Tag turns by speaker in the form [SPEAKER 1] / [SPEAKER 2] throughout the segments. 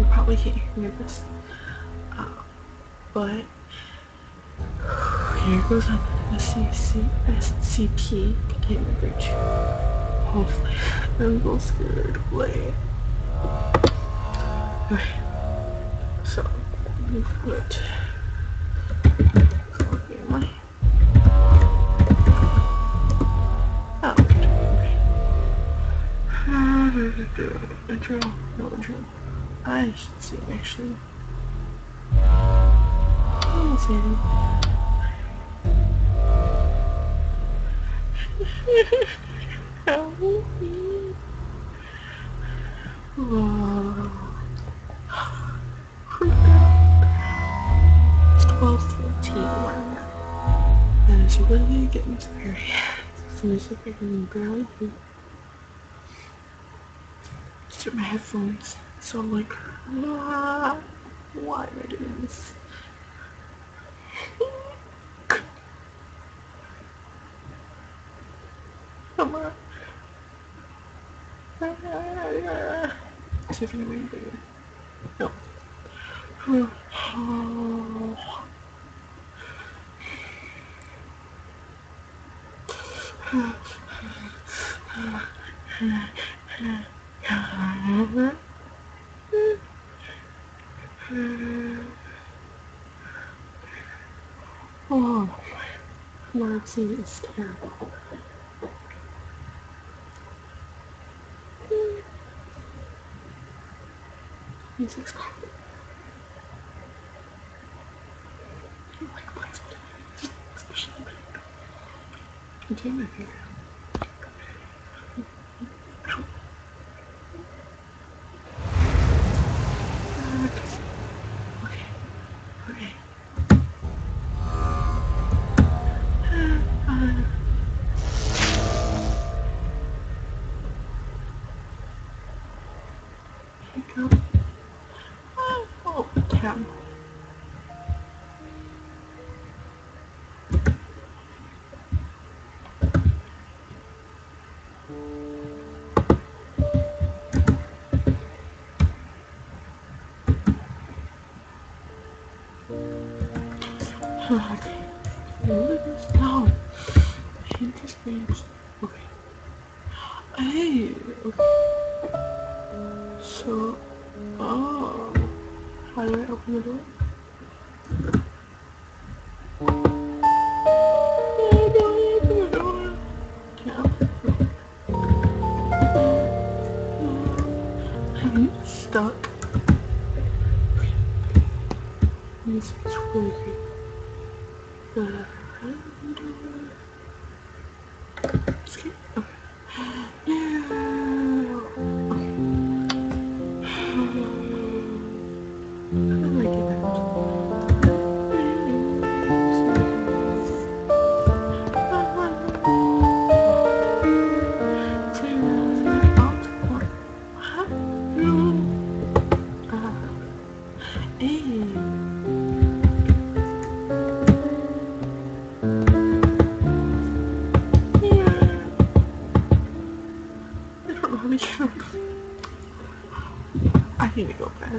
[SPEAKER 1] you probably can't hear this. Uh, but here goes an SCC, SCP containment breach. Hopefully, I'm so scared play. Okay. So, let me put I should see actually. Oh, I don't see me. Oh. It's 12.14 right now. And it's really getting scary. As soon as I can barely hear. Just my headphones. So I'm like, ah, why am I doing this? Come on. See if I can make it bigger. No. Oh, Marcy is terrible. Music's don't like places. Especially containment here. Okay. Here. Oh, damn. Okay. Look at this. These. Okay. Hey. Okay. So, oh. How do I open the door? Need to go back.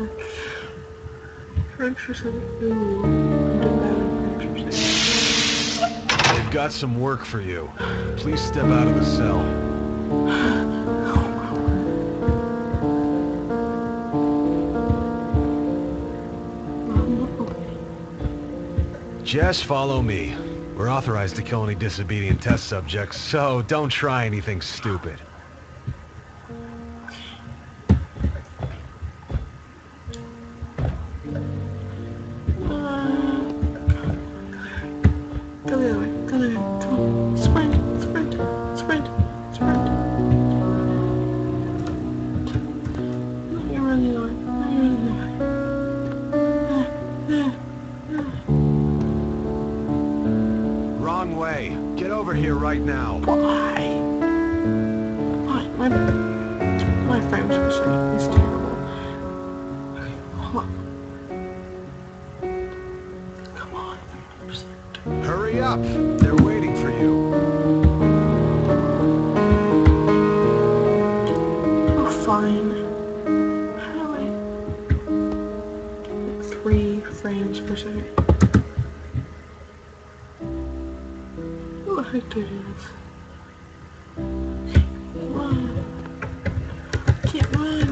[SPEAKER 2] They've got some work for you. Please step out of the cell. Jess, follow me. We're authorized to kill any disobedient test subjects, so don't try anything stupid. Up. They're waiting for you.
[SPEAKER 1] Oh, fine. How do I? Three frames per second. What the heck that is? Come. Can't run.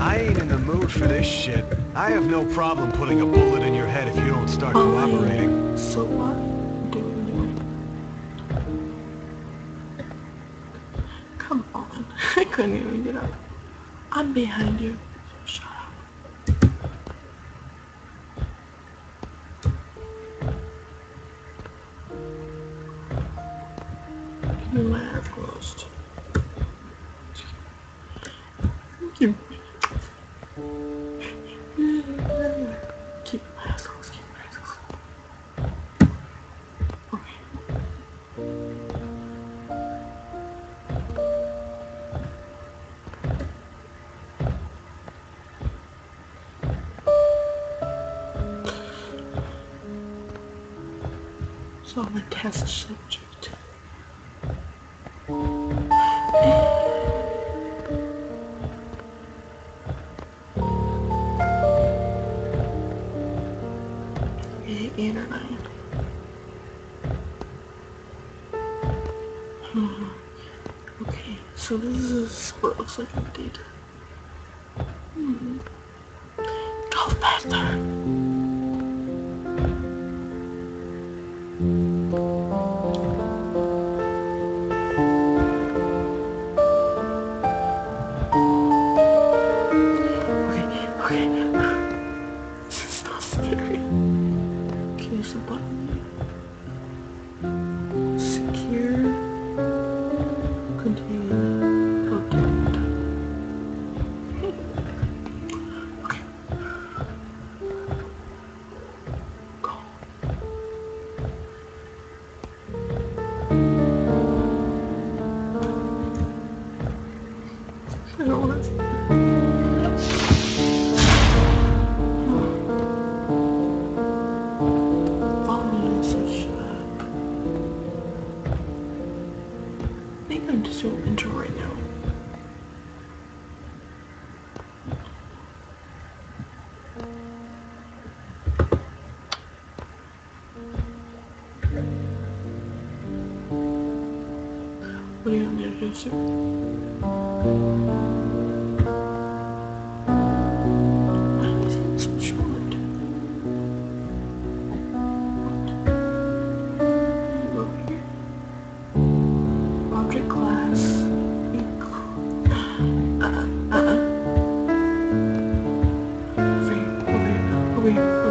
[SPEAKER 2] I ain't in the mood for this shit. I have no problem putting a bullet in your head if you don't start cooperating.
[SPEAKER 1] So what? Come on. I couldn't even get up. I'm behind you. Shut up. Keep my eyes closed. Keep Keep my eyes closed. I'm a test subject. Nine. Hmm. Okay, so this is what looks like I did. Hmm. Go faster. What do you want me to do, sir? Why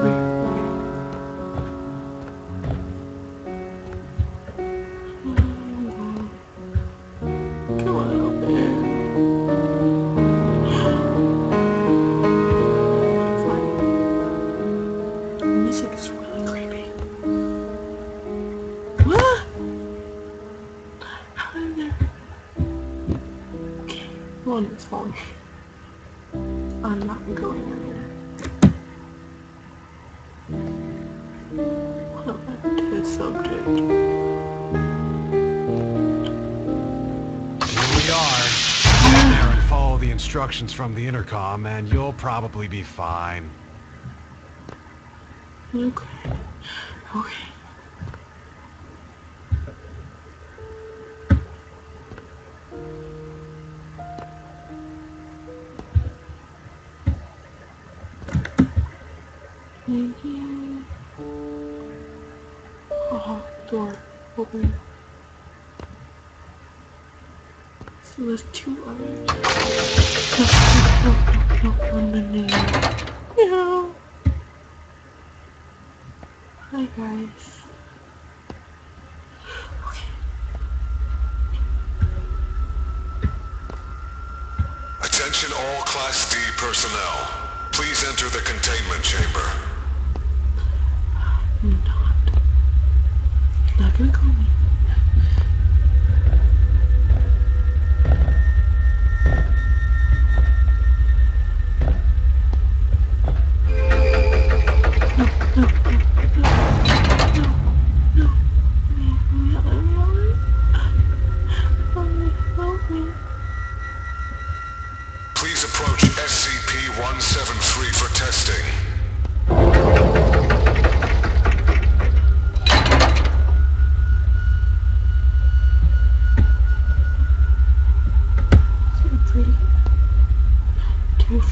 [SPEAKER 1] Music is really creepy. What? How did there? Okay. I'm not going anywhere. What a test subject.
[SPEAKER 2] Here we are. Get there and follow the instructions from the intercom, and you'll probably be fine.
[SPEAKER 1] Okay. Okay. Mhm. Oh, door open. So there's two others. No, no, no, no, no, no, no. Hi guys. Okay.
[SPEAKER 3] Attention all Class D personnel. Please enter the containment chamber.
[SPEAKER 1] I'm not. Not gonna call me.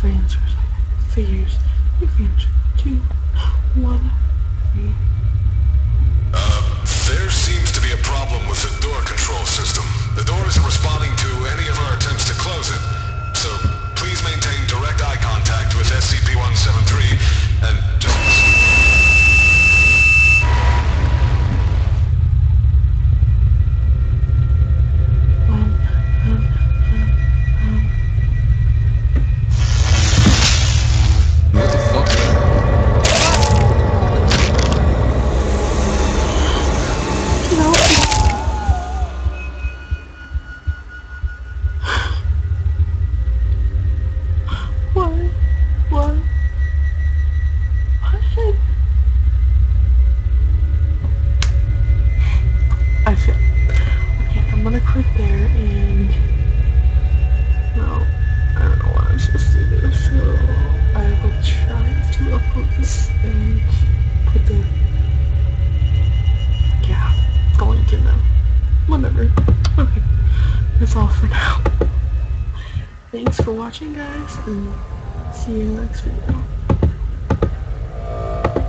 [SPEAKER 1] answers, figures, you can two, one, three, thanks for watching guys and see you next video.